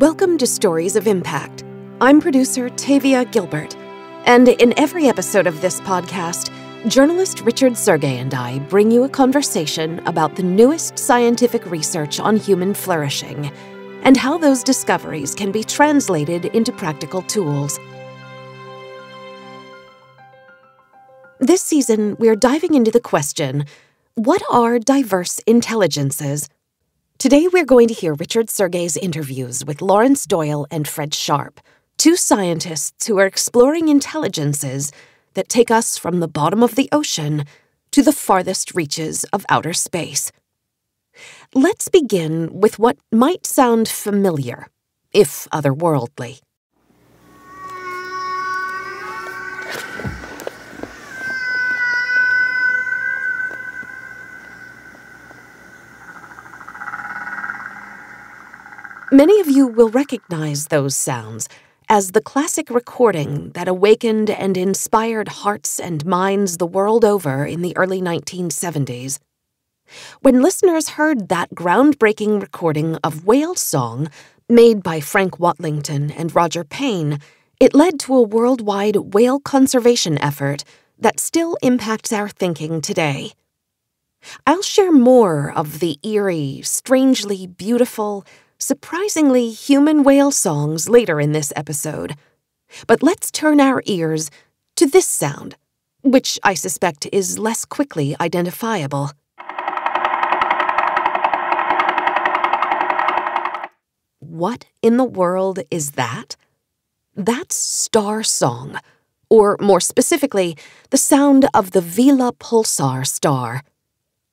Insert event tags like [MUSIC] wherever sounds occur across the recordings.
Welcome to Stories of Impact. I'm producer Tavia Gilbert, and in every episode of this podcast, journalist Richard Sergay and I bring you a conversation about the newest scientific research on human flourishing and how those discoveries can be translated into practical tools. This season, we're diving into the question what are diverse intelligences? Today, we're going to hear Richard Sergay's interviews with Laurance Doyle and Fred Sharpe, two scientists who are exploring intelligences that take us from the bottom of the ocean to the farthest reaches of outer space. Let's begin with what might sound familiar, if otherworldly. Many of you will recognize those sounds as the classic recording that awakened and inspired hearts and minds the world over in the early 1970s. When listeners heard that groundbreaking recording of whale song made by Frank Watlington and Roger Payne, it led to a worldwide whale conservation effort that still impacts our thinking today. I'll share more of the eerie, strangely beautiful, surprisingly human whale songs later in this episode. But let's turn our ears to this sound, which I suspect is less quickly identifiable. What in the world is that? That's star song, or more specifically, the sound of the Vela pulsar star.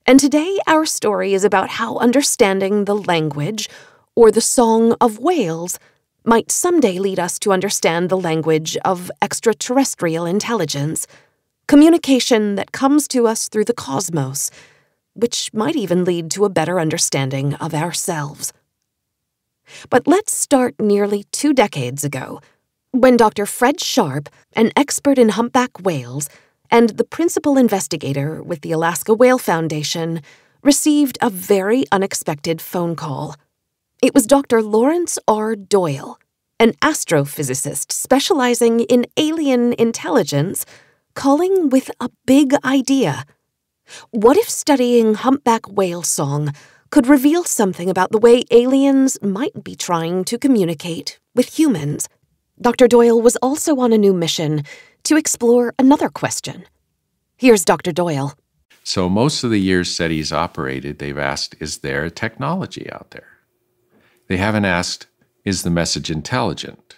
And today, our story is about how understanding the language or the song of whales might someday lead us to understand the language of extraterrestrial intelligence, communication that comes to us through the cosmos, which might even lead to a better understanding of ourselves. But let's start nearly two decades ago, when Dr. Fred Sharpe, an expert in humpback whales and the principal investigator with the Alaska Whale Foundation, received a very unexpected phone call. It was Dr. Laurance R. Doyle, an astrophysicist specializing in alien intelligence, calling with a big idea. What if studying humpback whale song could reveal something about the way aliens might be trying to communicate with humans? Dr. Doyle was also on a new mission to explore another question. Here's Dr. Doyle. So, most of the years SETI's operated, they've asked, is there technology out there? They haven't asked, is the message intelligent?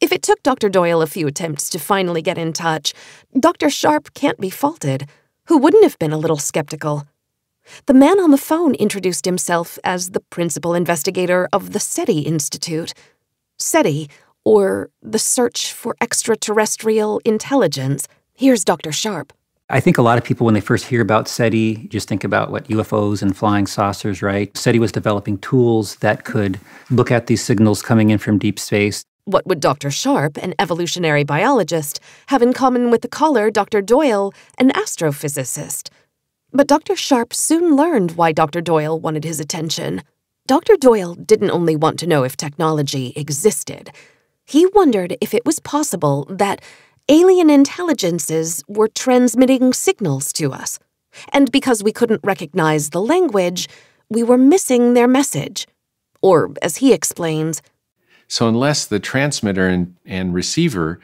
If it took Dr. Doyle a few attempts to finally get in touch, Dr. Sharpe can't be faulted. Who wouldn't have been a little skeptical? The man on the phone introduced himself as the principal investigator of the SETI Institute. SETI, or the Search for Extraterrestrial Intelligence. Here's Dr. Sharpe. I think a lot of people, when they first hear about SETI, just think about what UFOs and flying saucers, right? SETI was developing tools that could look at these signals coming in from deep space. What would Dr. Sharpe, an evolutionary biologist, have in common with the caller, Dr. Doyle, an astrophysicist? But Dr. Sharpe soon learned why Dr. Doyle wanted his attention. Dr. Doyle didn't only want to know if technology existed, he wondered if it was possible that alien intelligences were transmitting signals to us. And because we couldn't recognize the language, we were missing their message. Or, as he explains, so unless the transmitter and, and receiver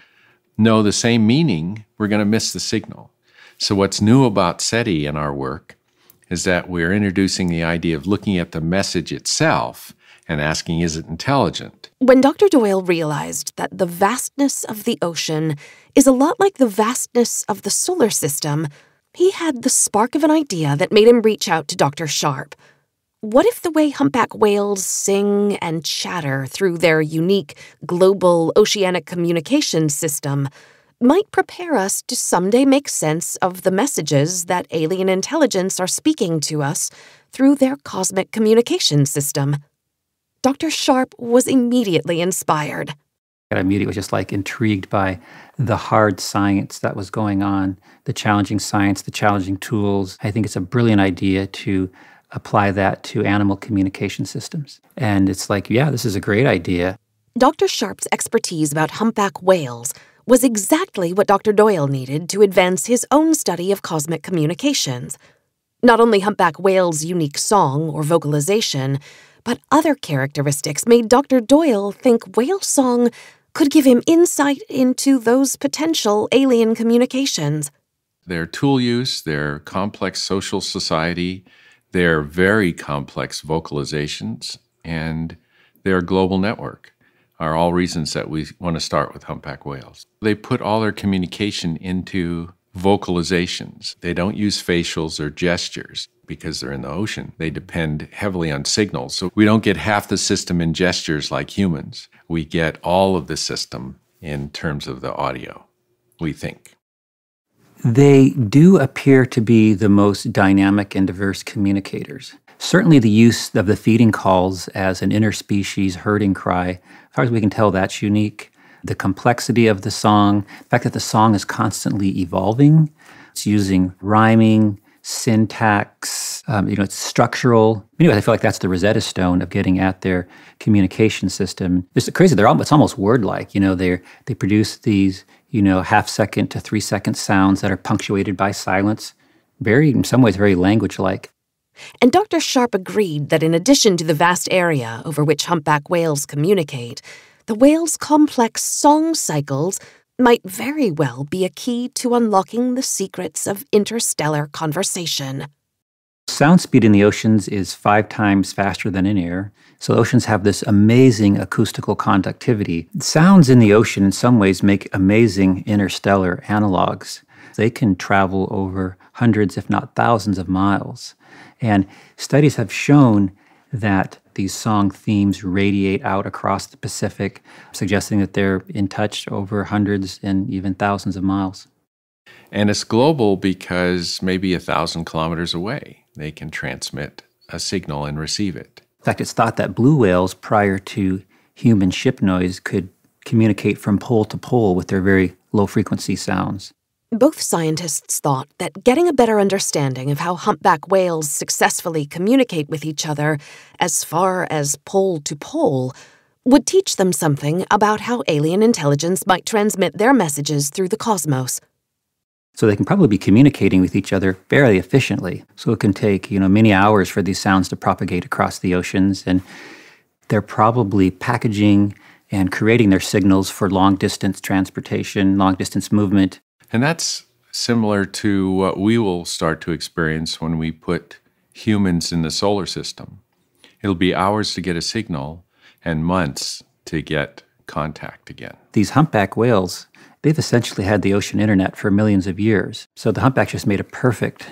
know the same meaning, we're going to miss the signal. So, what's new about SETI in our work is that we're introducing the idea of looking at the message itself and asking, is it intelligent? When Dr. Doyle realized that the vastness of the ocean is a lot like the vastness of the solar system, he had the spark of an idea that made him reach out to Dr. Sharpe. What if the way humpback whales sing and chatter through their unique global oceanic communication system might prepare us to someday make sense of the messages that alien intelligence are speaking to us through their cosmic communication system? Dr. Sharpe was immediately inspired. I immediately was just like intrigued by the hard science that was going on, the challenging science, the challenging tools. I think it's a brilliant idea to apply that to animal communication systems. And it's like, yeah, this is a great idea. Dr. Sharpe's expertise about humpback whales was exactly what Dr. Doyle needed to advance his own study of cosmic communications. Not only humpback whales' unique song or vocalization, but other characteristics made Dr. Doyle think whale song could give him insight into those potential alien communications. Their tool use, their complex social society, their very complex vocalizations, and their global network are all reasons that we want to start with humpback whales. They put all their communication into vocalizations. They don't use facials or gestures because they're in the ocean. They depend heavily on signals. So we don't get half the system in gestures like humans. We get all of the system in terms of the audio, we think. They do appear to be the most dynamic and diverse communicators. Certainly, the use of the feeding calls as an interspecies herding cry, as far as we can tell, that's unique. The complexity of the song, the fact that the song is constantly evolving, it's using rhyming, syntax, um, you know, it's structural. Anyway, I feel like that's the Rosetta Stone of getting at their communication system. It's crazy. They're almost, it's almost word-like. You know, they they produce these you know half second to three second sounds that are punctuated by silence. Very, in some ways, very language-like. And Dr. Sharpe agreed that in addition to the vast area over which humpback whales communicate, the whale's complex song cycles might very well be a key to unlocking the secrets of interstellar conversation. Sound speed in the oceans is five times faster than in air, so oceans have this amazing acoustical conductivity. Sounds in the ocean, in some ways, make amazing interstellar analogs. They can travel over hundreds, if not thousands, of miles. And studies have shown that these song themes radiate out across the Pacific, suggesting that they're in touch over hundreds and even thousands of miles. And it's global because maybe a thousand kilometers away, they can transmit a signal and receive it. In fact, it's thought that blue whales, prior to human ship noise, could communicate from pole to pole with their very low frequency sounds. Both scientists thought that getting a better understanding of how humpback whales successfully communicate with each other as far as pole to pole would teach them something about how alien intelligence might transmit their messages through the cosmos. So they can probably be communicating with each other fairly efficiently. So it can take, you know, many hours for these sounds to propagate across the oceans and they're probably packaging and creating their signals for long distance transportation, long distance movement and that's similar to what we will start to experience when we put humans in the solar system. It'll be hours to get a signal and months to get contact again. These humpback whales, they've essentially had the ocean internet for millions of years. So the humpback just made a perfect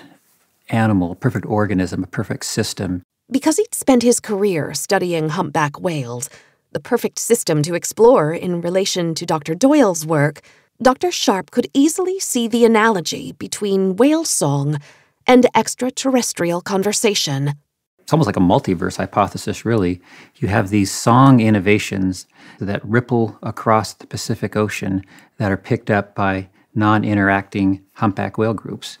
animal, a perfect organism, a perfect system. Because he'd spent his career studying humpback whales, the perfect system to explore in relation to Dr. Doyle's work, Dr. Sharpe could easily see the analogy between whale song and extraterrestrial conversation. It's almost like a multiverse hypothesis, really. You have these song innovations that ripple across the Pacific Ocean that are picked up by non interacting humpback whale groups.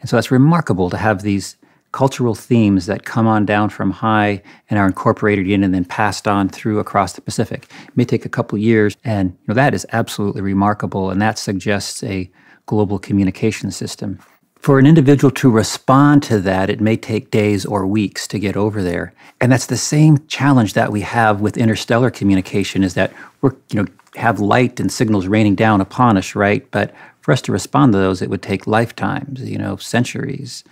And so it's remarkable to have these cultural themes that come on down from high and are incorporated in and then passed on through across the Pacific. It may take a couple years, and you know, that is absolutely remarkable, and that suggests a global communication system. For an individual to respond to that, it may take days or weeks to get over there. And that's the same challenge that we have with interstellar communication is that we're, you know, have light and signals raining down upon us, right? But for us to respond to those, it would take lifetimes, you know, centuries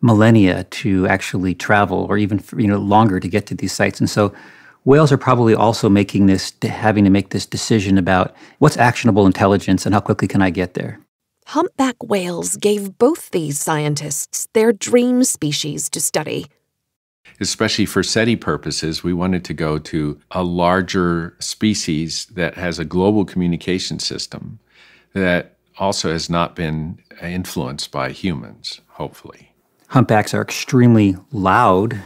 millennia to actually travel or even you know longer to get to these sites. And so whales are probably also making this having to make this decision about what's actionable intelligence and how quickly can i get there. Humpback whales gave both these scientists their dream species to study. Especially for SETI purposes, we wanted to go to a larger species that has a global communication system that also has not been influenced by humans, hopefully. Humpbacks are extremely loud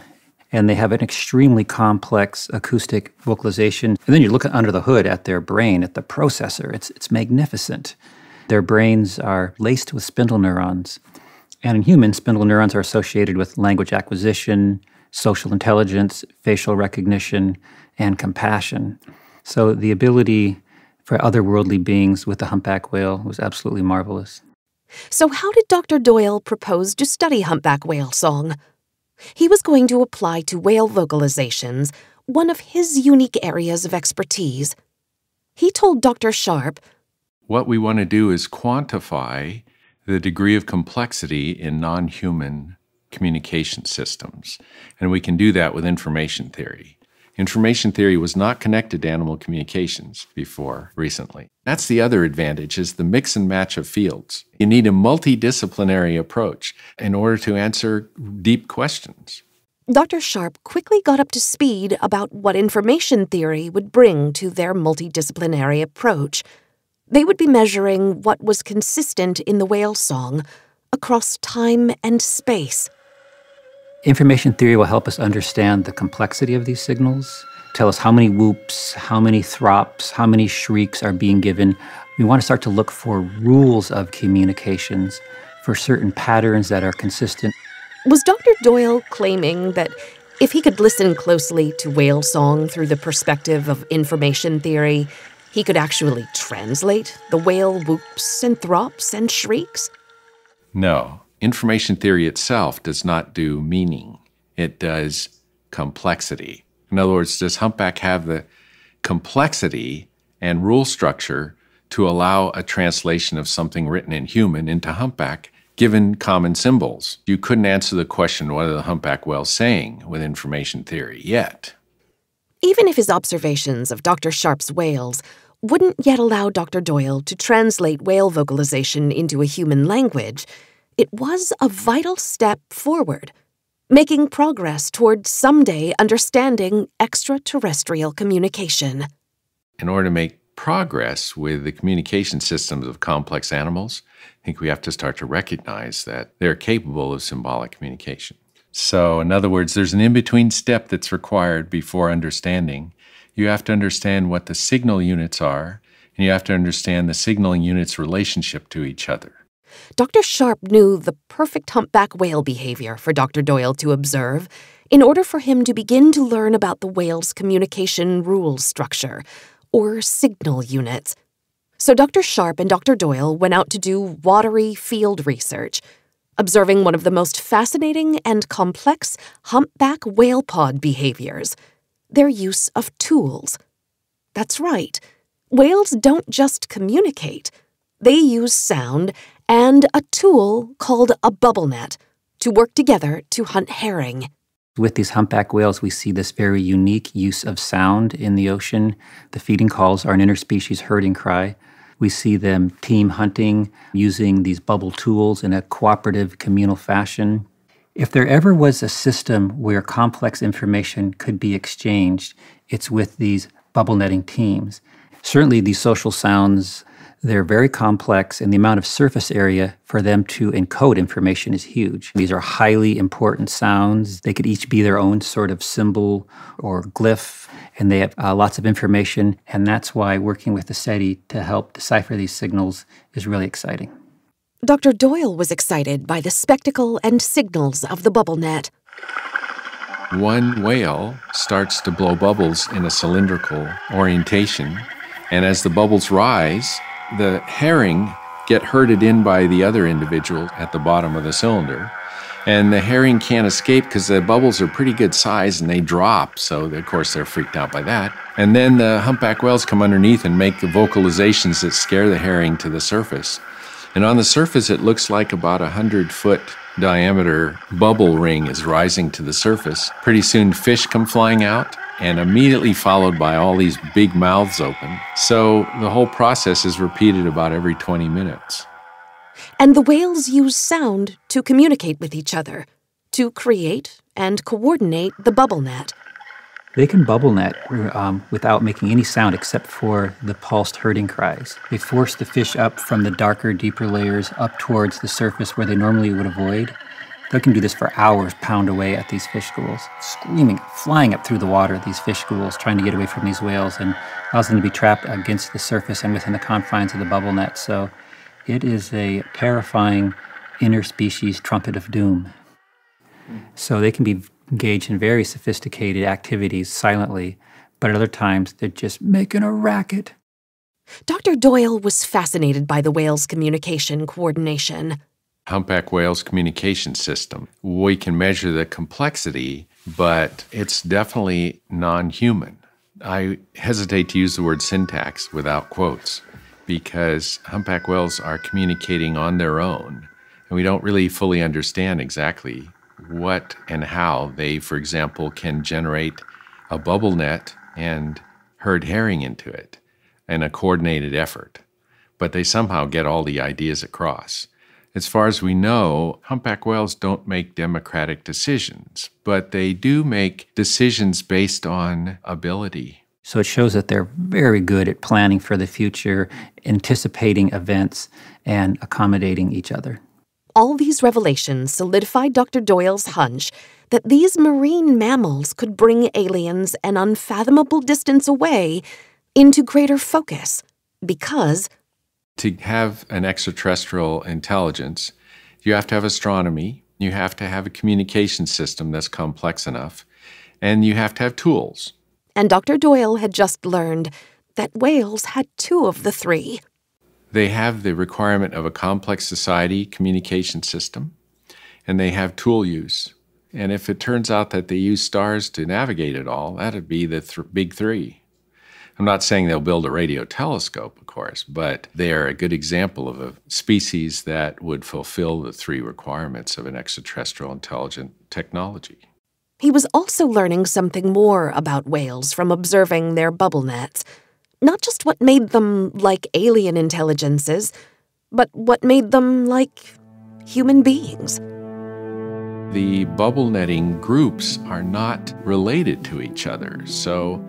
and they have an extremely complex acoustic vocalization. And then you look under the hood at their brain, at the processor. It's, it's magnificent. Their brains are laced with spindle neurons. And in humans, spindle neurons are associated with language acquisition, social intelligence, facial recognition, and compassion. So the ability for otherworldly beings with the humpback whale was absolutely marvelous. So, how did Dr. Doyle propose to study humpback whale song? He was going to apply to whale vocalizations one of his unique areas of expertise. He told Dr. Sharpe What we want to do is quantify the degree of complexity in non human communication systems. And we can do that with information theory. Information theory was not connected to animal communications before recently. That's the other advantage is the mix and match of fields. You need a multidisciplinary approach in order to answer deep questions. Dr. Sharpe quickly got up to speed about what information theory would bring to their multidisciplinary approach. They would be measuring what was consistent in the whale song across time and space. Information theory will help us understand the complexity of these signals, tell us how many whoops, how many throps, how many shrieks are being given. We want to start to look for rules of communications, for certain patterns that are consistent. Was Dr. Doyle claiming that if he could listen closely to whale song through the perspective of information theory, he could actually translate the whale whoops and throps and shrieks? No, information theory itself does not do meaning, it does complexity. In other words, does Humpback have the complexity and rule structure to allow a translation of something written in human into Humpback given common symbols? You couldn't answer the question, what are the Humpback whales saying with information theory yet. Even if his observations of Dr. Sharpe's whales wouldn't yet allow Dr. Doyle to translate whale vocalization into a human language, it was a vital step forward, making progress toward someday understanding extraterrestrial communication. In order to make progress with the communication systems of complex animals, I think we have to start to recognize that they're capable of symbolic communication. So, in other words, there's an in between step that's required before understanding. You have to understand what the signal units are, and you have to understand the signaling units' relationship to each other. Dr. Sharpe knew the perfect humpback whale behavior for Dr. Doyle to observe in order for him to begin to learn about the whale's communication rule structure, or signal units. So Dr. Sharpe and Dr. Doyle went out to do watery field research, observing one of the most fascinating and complex humpback whale pod behaviors their use of tools. That's right, whales don't just communicate, they use sound and a tool called a bubble net to work together to hunt herring. With these humpback whales, we see this very unique use of sound in the ocean. The feeding calls are an interspecies herding cry. We see them team hunting using these bubble tools in a cooperative communal fashion. If there ever was a system where complex information could be exchanged, it's with these bubble netting teams. Certainly, these social sounds they're very complex, and the amount of surface area for them to encode information is huge. These are highly important sounds. They could each be their own sort of symbol or glyph, and they have uh, lots of information. And that's why working with the SETI to help decipher these signals is really exciting. Dr. Doyle was excited by the spectacle and signals of the bubble net. One whale starts to blow bubbles in a cylindrical orientation, and as the bubbles rise, the herring get herded in by the other individual at the bottom of the cylinder. And the herring can't escape because the bubbles are pretty good size and they drop. So, of course, they're freaked out by that. And then the humpback whales come underneath and make the vocalizations that scare the herring to the surface. And on the surface, it looks like about a 100 foot diameter bubble ring is rising to the surface. Pretty soon, fish come flying out and immediately followed by all these big mouths open. So the whole process is repeated about every 20 minutes. And the whales use sound to communicate with each other, to create and coordinate the bubble net. They can bubble net um, without making any sound except for the pulsed herding cries. They force the fish up from the darker, deeper layers up towards the surface where they normally would avoid. They can do this for hours, pound away at these fish schools, screaming, flying up through the water, these fish schools, trying to get away from these whales, and allows them to be trapped against the surface and within the confines of the bubble net. So it is a terrifying interspecies trumpet of doom. So they can be engaged in very sophisticated activities silently, but at other times they're just making a racket. Dr. Doyle was fascinated by the whale's communication coordination. Humpback whale's communication system. We can measure the complexity, but it's definitely non human. I hesitate to use the word syntax without quotes because humpback whales are communicating on their own, and we don't really fully understand exactly what and how they, for example, can generate a bubble net and herd herring into it in a coordinated effort. But they somehow get all the ideas across. As far as we know, humpback whales don't make democratic decisions, but they do make decisions based on ability. So it shows that they're very good at planning for the future, anticipating events, and accommodating each other. All these revelations solidified Dr. Doyle's hunch that these marine mammals could bring aliens an unfathomable distance away into greater focus because to have an extraterrestrial intelligence, you have to have astronomy, you have to have a communication system that's complex enough, and you have to have tools. And Dr. Doyle had just learned that whales had two of the three. They have the requirement of a complex society communication system, and they have tool use. And if it turns out that they use stars to navigate it all, that'd be the th- big three. I'm not saying they'll build a radio telescope, of course, but they are a good example of a species that would fulfill the three requirements of an extraterrestrial intelligent technology. He was also learning something more about whales from observing their bubble nets. Not just what made them like alien intelligences, but what made them like human beings. The bubble netting groups are not related to each other, so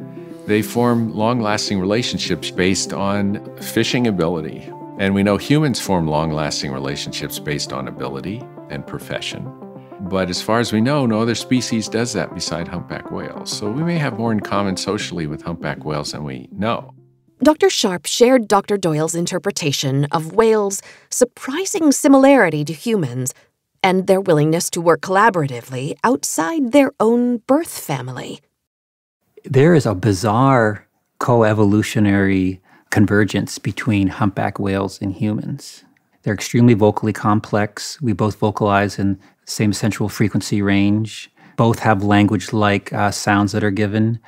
they form long lasting relationships based on fishing ability. And we know humans form long lasting relationships based on ability and profession. But as far as we know, no other species does that beside humpback whales. So we may have more in common socially with humpback whales than we know. Dr. Sharpe shared Dr. Doyle's interpretation of whales' surprising similarity to humans and their willingness to work collaboratively outside their own birth family there is a bizarre coevolutionary convergence between humpback whales and humans. They're extremely vocally complex. We both vocalize in the same central frequency range. Both have language like uh, sounds that are given.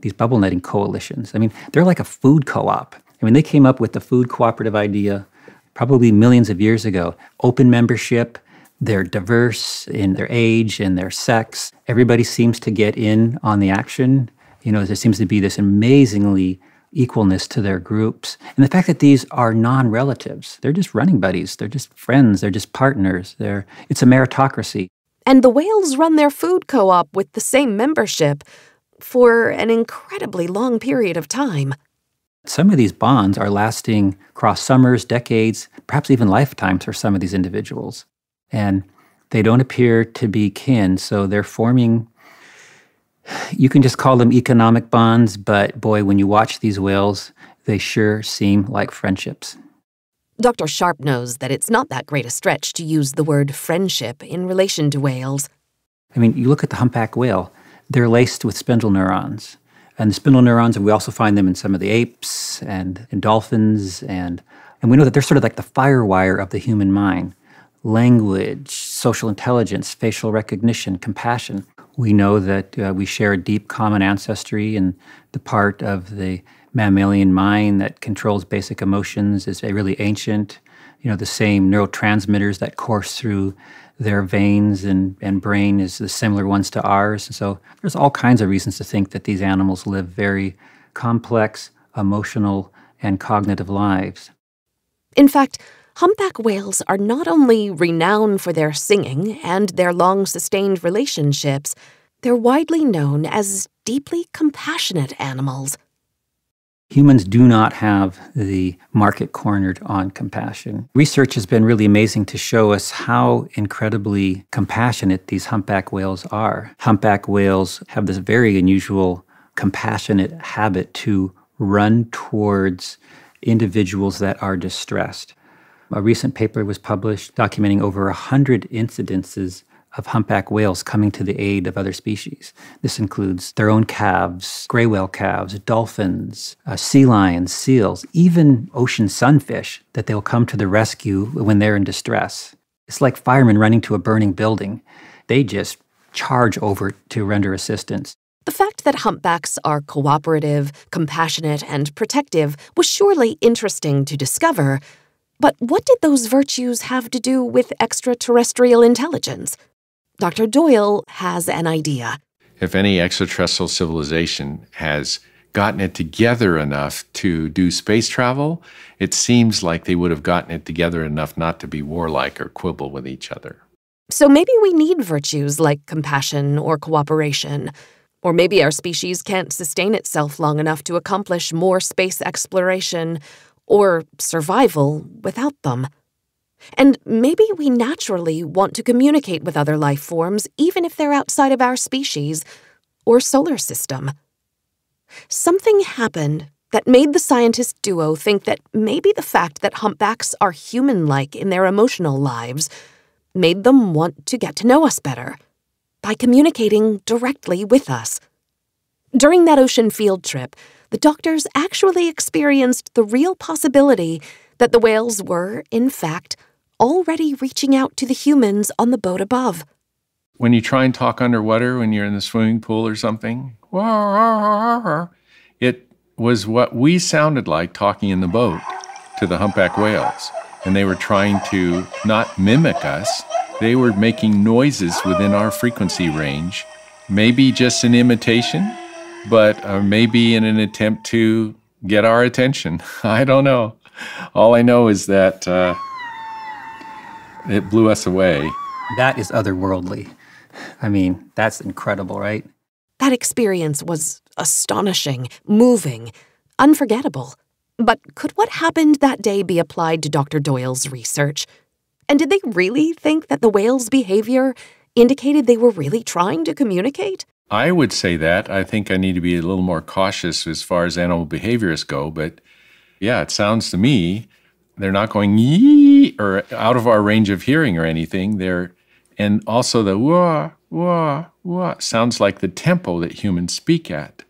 These bubble netting coalitions, I mean, they're like a food co op. I mean, they came up with the food cooperative idea probably millions of years ago. Open membership, they're diverse in their age and their sex. Everybody seems to get in on the action. You know, there seems to be this amazingly equalness to their groups. And the fact that these are non-relatives, they're just running buddies, they're just friends, they're just partners. They're it's a meritocracy. And the whales run their food co-op with the same membership for an incredibly long period of time. Some of these bonds are lasting across summers, decades, perhaps even lifetimes for some of these individuals. And they don't appear to be kin, so they're forming you can just call them economic bonds, but boy, when you watch these whales, they sure seem like friendships. Dr. Sharpe knows that it's not that great a stretch to use the word friendship in relation to whales. I mean, you look at the humpback whale, they're laced with spindle neurons. And the spindle neurons, and we also find them in some of the apes and in dolphins, and, and we know that they're sort of like the firewire of the human mind language, social intelligence, facial recognition, compassion. We know that uh, we share a deep common ancestry, and the part of the mammalian mind that controls basic emotions is a really ancient. You know, the same neurotransmitters that course through their veins and, and brain is the similar ones to ours. And so there's all kinds of reasons to think that these animals live very complex, emotional, and cognitive lives. In fact, Humpback whales are not only renowned for their singing and their long sustained relationships, they're widely known as deeply compassionate animals. Humans do not have the market cornered on compassion. Research has been really amazing to show us how incredibly compassionate these humpback whales are. Humpback whales have this very unusual compassionate habit to run towards individuals that are distressed. A recent paper was published documenting over 100 incidences of humpback whales coming to the aid of other species. This includes their own calves, gray whale calves, dolphins, uh, sea lions, seals, even ocean sunfish that they'll come to the rescue when they're in distress. It's like firemen running to a burning building. They just charge over to render assistance. The fact that humpbacks are cooperative, compassionate, and protective was surely interesting to discover, but what did those virtues have to do with extraterrestrial intelligence? Dr. Doyle has an idea. If any extraterrestrial civilization has gotten it together enough to do space travel, it seems like they would have gotten it together enough not to be warlike or quibble with each other. So maybe we need virtues like compassion or cooperation. Or maybe our species can't sustain itself long enough to accomplish more space exploration or survival without them. And maybe we naturally want to communicate with other life forms, even if they're outside of our species or solar system. Something happened that made the scientist duo think that maybe the fact that humpbacks are human like in their emotional lives made them want to get to know us better by communicating directly with us. During that ocean field trip, the doctors actually experienced the real possibility that the whales were, in fact, already reaching out to the humans on the boat above. When you try and talk underwater when you're in the swimming pool or something, it was what we sounded like talking in the boat to the humpback whales. And they were trying to not mimic us, they were making noises within our frequency range. Maybe just an imitation, but uh, maybe in an attempt to get our attention. [LAUGHS] I don't know. All I know is that. Uh, it blew us away. That is otherworldly. I mean, that's incredible, right? That experience was astonishing, moving, unforgettable. But could what happened that day be applied to Dr. Doyle's research? And did they really think that the whale's behavior indicated they were really trying to communicate? I would say that. I think I need to be a little more cautious as far as animal behaviorists go, but yeah, it sounds to me they're not going yee or out of our range of hearing or anything. They're and also the wah wah wah sounds like the tempo that humans speak at,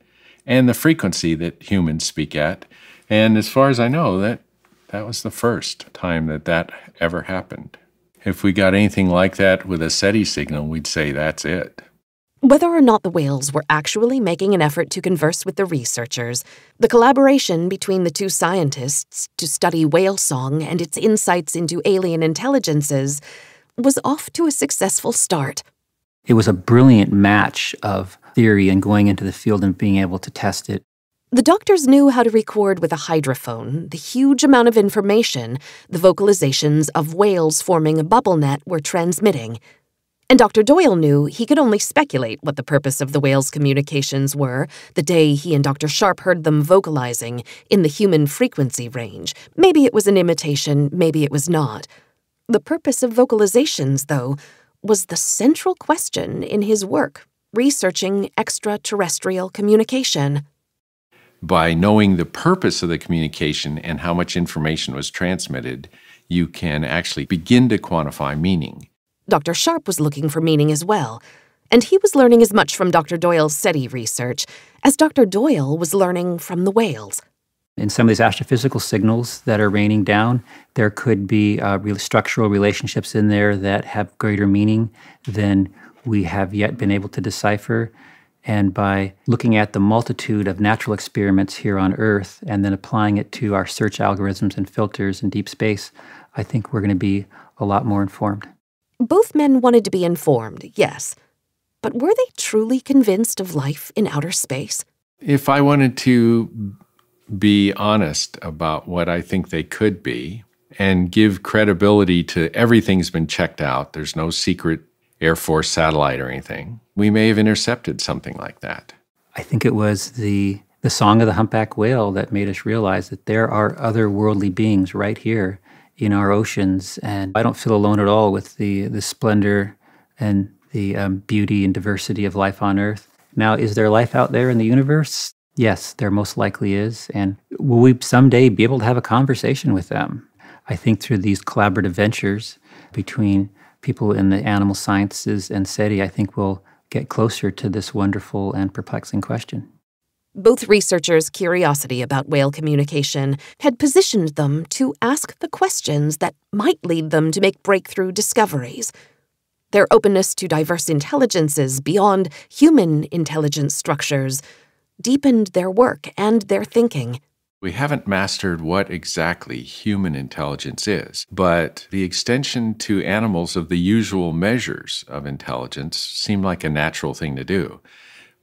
and the frequency that humans speak at. And as far as I know, that that was the first time that that ever happened. If we got anything like that with a SETI signal, we'd say that's it. Whether or not the whales were actually making an effort to converse with the researchers, the collaboration between the two scientists to study whale song and its insights into alien intelligences was off to a successful start. It was a brilliant match of theory and going into the field and being able to test it. The doctors knew how to record with a hydrophone the huge amount of information the vocalizations of whales forming a bubble net were transmitting and Dr. Doyle knew he could only speculate what the purpose of the whale's communications were the day he and Dr. Sharpe heard them vocalizing in the human frequency range. Maybe it was an imitation, maybe it was not. The purpose of vocalizations, though, was the central question in his work, researching extraterrestrial communication. By knowing the purpose of the communication and how much information was transmitted, you can actually begin to quantify meaning. Dr. Sharpe was looking for meaning as well, and he was learning as much from Dr. Doyle's SETI research as Dr. Doyle was learning from the whales. In some of these astrophysical signals that are raining down, there could be uh, structural relationships in there that have greater meaning than we have yet been able to decipher. And by looking at the multitude of natural experiments here on Earth and then applying it to our search algorithms and filters in deep space, I think we're going to be a lot more informed. Both men wanted to be informed, yes. But were they truly convinced of life in outer space? If I wanted to be honest about what I think they could be and give credibility to everything's been checked out, there's no secret Air Force satellite or anything, we may have intercepted something like that. I think it was the the song of the humpback whale that made us realize that there are otherworldly beings right here in our oceans. And I don't feel alone at all with the, the splendor and the um, beauty and diversity of life on Earth. Now, is there life out there in the universe? Yes, there most likely is. And will we someday be able to have a conversation with them? I think through these collaborative ventures between people in the animal sciences and SETI, I think, we'll get closer to this wonderful and perplexing question. Both researchers' curiosity about whale communication had positioned them to ask the questions that might lead them to make breakthrough discoveries. Their openness to diverse intelligences beyond human intelligence structures deepened their work and their thinking. We haven't mastered what exactly human intelligence is, but the extension to animals of the usual measures of intelligence seemed like a natural thing to do.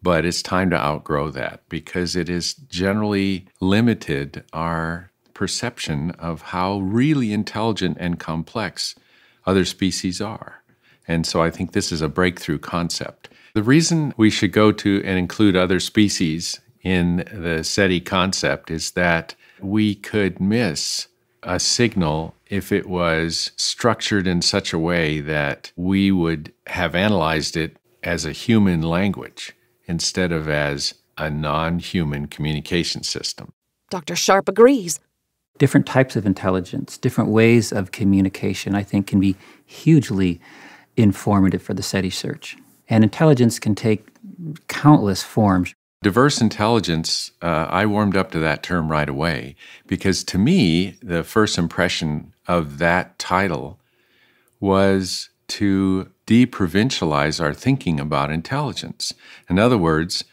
But it's time to outgrow that because it has generally limited our perception of how really intelligent and complex other species are. And so I think this is a breakthrough concept. The reason we should go to and include other species in the SETI concept is that we could miss a signal if it was structured in such a way that we would have analyzed it as a human language instead of as a non human communication system. Dr. Sharpe agrees. Different types of intelligence, different ways of communication, I think, can be hugely informative for the SETI search. And intelligence can take countless forms. Diverse intelligence, uh, I warmed up to that term right away because to me, the first impression of that title was to deprovincialize our thinking about intelligence. In other words,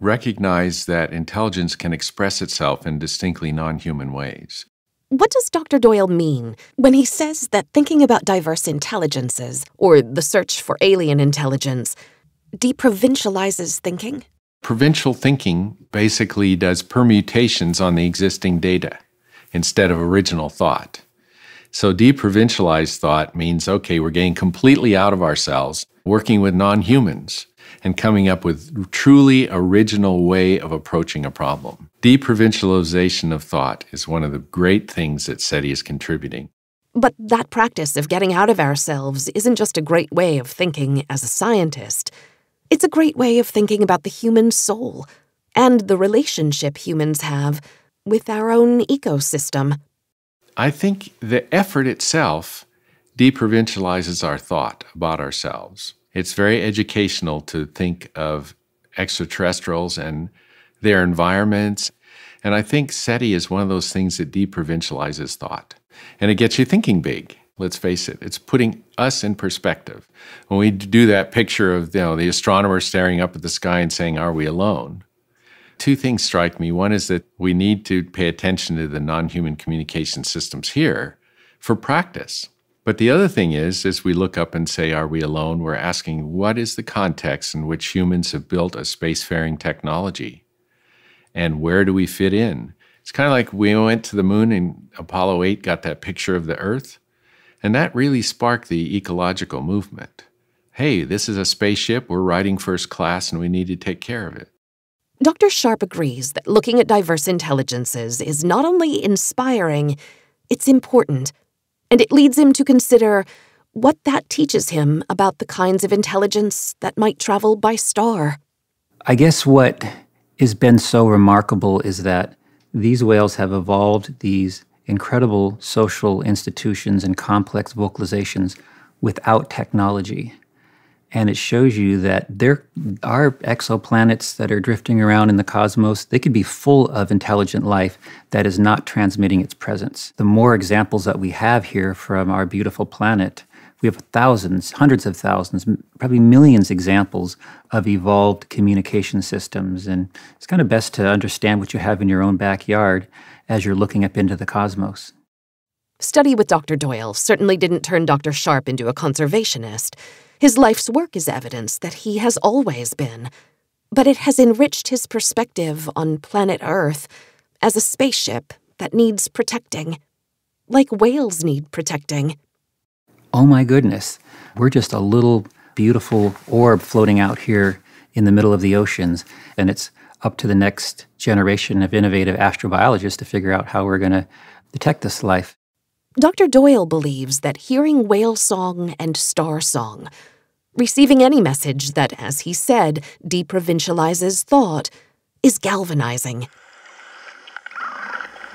recognize that intelligence can express itself in distinctly non human ways. What does Dr. Doyle mean when he says that thinking about diverse intelligences, or the search for alien intelligence, deprovincializes thinking? Provincial thinking basically does permutations on the existing data instead of original thought. So, deprovincialized thought means okay, we're getting completely out of ourselves, working with non humans, and coming up with truly original way of approaching a problem. Deprovincialization of thought is one of the great things that SETI is contributing. But that practice of getting out of ourselves isn't just a great way of thinking as a scientist. It's a great way of thinking about the human soul and the relationship humans have with our own ecosystem. I think the effort itself deprovincializes our thought about ourselves. It's very educational to think of extraterrestrials and their environments. And I think SETI is one of those things that deprovincializes thought. And it gets you thinking big. Let's face it, it's putting us in perspective. When we do that picture of you know, the astronomer staring up at the sky and saying, Are we alone? Two things strike me. One is that we need to pay attention to the non human communication systems here for practice. But the other thing is, as we look up and say, Are we alone? we're asking, What is the context in which humans have built a spacefaring technology? And where do we fit in? It's kind of like we went to the moon and Apollo 8 got that picture of the Earth. And that really sparked the ecological movement. Hey, this is a spaceship, we're riding first class, and we need to take care of it. Dr. Sharpe agrees that looking at diverse intelligences is not only inspiring, it's important. And it leads him to consider what that teaches him about the kinds of intelligence that might travel by star. I guess what has been so remarkable is that these whales have evolved these incredible social institutions and complex vocalizations without technology. And it shows you that there are exoplanets that are drifting around in the cosmos. They could be full of intelligent life that is not transmitting its presence. The more examples that we have here from our beautiful planet, we have thousands, hundreds of thousands, probably millions examples of evolved communication systems. And it's kind of best to understand what you have in your own backyard as you're looking up into the cosmos. Study with Dr. Doyle certainly didn't turn Dr. Sharpe into a conservationist. His life's work is evidence that he has always been. But it has enriched his perspective on planet Earth as a spaceship that needs protecting, like whales need protecting. Oh my goodness, we're just a little beautiful orb floating out here in the middle of the oceans, and it's up to the next generation of innovative astrobiologists to figure out how we're going to detect this life. Dr. Doyle believes that hearing whale song and star song, receiving any message that, as he said, deprovincializes thought, is galvanizing.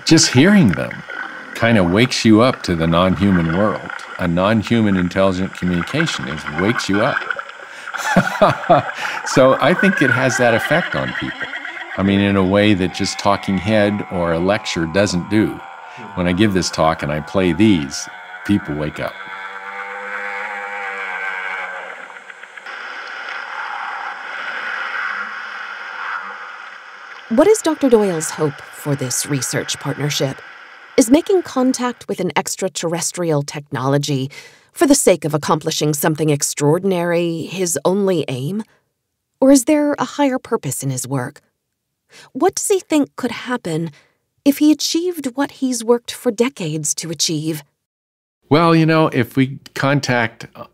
Just hearing them kind of wakes you up to the non human world. a non human intelligent communication. is wakes you up. [LAUGHS] so I think it has that effect on people. I mean, in a way that just talking head or a lecture doesn't do. When I give this talk and I play these, people wake up. What is Dr. Doyle's hope for this research partnership? Is making contact with an extraterrestrial technology for the sake of accomplishing something extraordinary his only aim? Or is there a higher purpose in his work? What does he think could happen if he achieved what he's worked for decades to achieve? Well, you know, if we contact uh,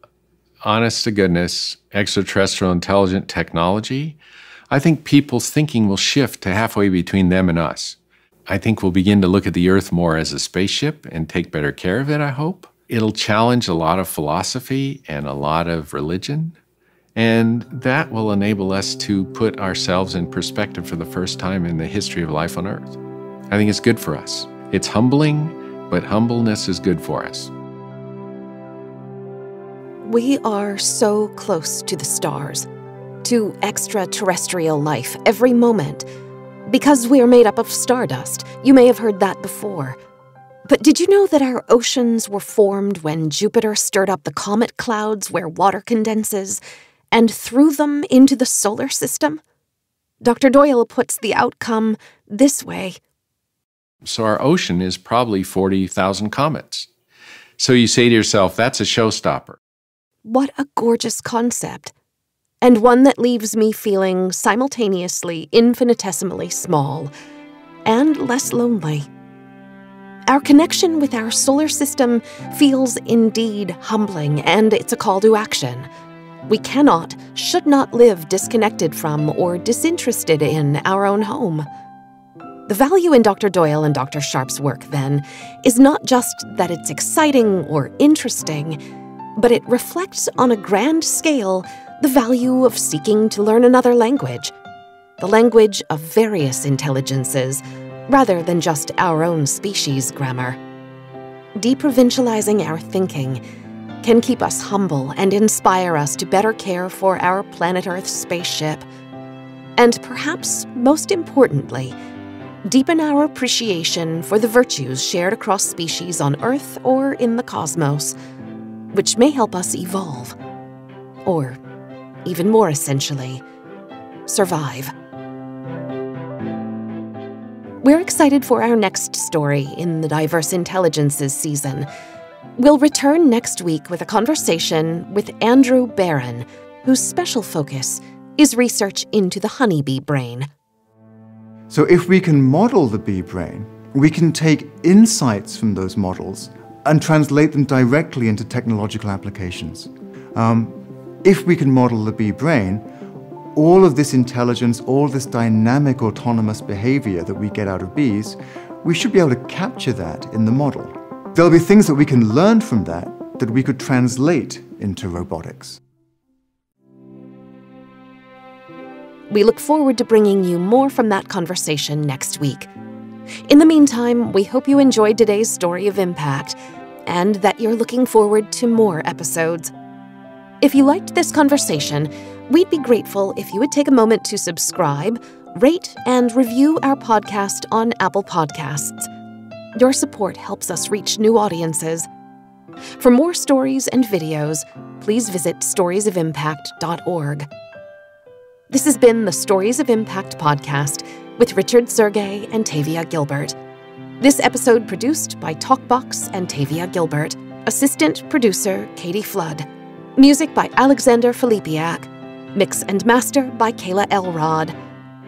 honest to goodness extraterrestrial intelligent technology, I think people's thinking will shift to halfway between them and us. I think we'll begin to look at the Earth more as a spaceship and take better care of it, I hope. It'll challenge a lot of philosophy and a lot of religion. And that will enable us to put ourselves in perspective for the first time in the history of life on Earth. I think it's good for us. It's humbling, but humbleness is good for us. We are so close to the stars to extraterrestrial life every moment. Because we are made up of stardust, you may have heard that before. But did you know that our oceans were formed when Jupiter stirred up the comet clouds where water condenses and threw them into the solar system? Dr. Doyle puts the outcome this way. So, our ocean is probably 40,000 comets. So, you say to yourself, that's a showstopper. What a gorgeous concept and one that leaves me feeling simultaneously infinitesimally small and less lonely. Our connection with our solar system feels indeed humbling, and it's a call to action. We cannot, should not live disconnected from or disinterested in our own home. The value in Dr. Doyle and Dr. Sharpe's work, then, is not just that it's exciting or interesting, but it reflects on a grand scale the value of seeking to learn another language, the language of various intelligences, rather than just our own species' grammar. Deprovincializing our thinking can keep us humble and inspire us to better care for our planet Earth spaceship. And perhaps most importantly, deepen our appreciation for the virtues shared across species on Earth or in the cosmos, which may help us evolve. Or even more essentially, survive. We're excited for our next story in the Diverse Intelligences season. We'll return next week with a conversation with Andrew Barron, whose special focus is research into the honeybee brain. So, if we can model the bee brain, we can take insights from those models and translate them directly into technological applications. Um, if we can model the bee brain, all of this intelligence, all this dynamic autonomous behavior that we get out of bees, we should be able to capture that in the model. There'll be things that we can learn from that that we could translate into robotics. We look forward to bringing you more from that conversation next week. In the meantime, we hope you enjoyed today's story of impact and that you're looking forward to more episodes. If you liked this conversation, we'd be grateful if you would take a moment to subscribe, rate, and review our podcast on Apple Podcasts. Your support helps us reach new audiences. For more stories and videos, please visit storiesofimpact.org. This has been the Stories of Impact podcast with Richard Sergay and Tavia Gilbert. This episode produced by Talkbox and Tavia Gilbert. Assistant producer Katie Flood. Music by Alexander Filipiak. Mix and master by Kayla Elrod.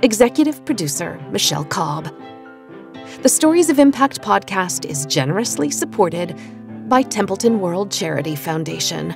Executive producer Michelle Cobb. The Stories of Impact podcast is generously supported by Templeton World Charity Foundation.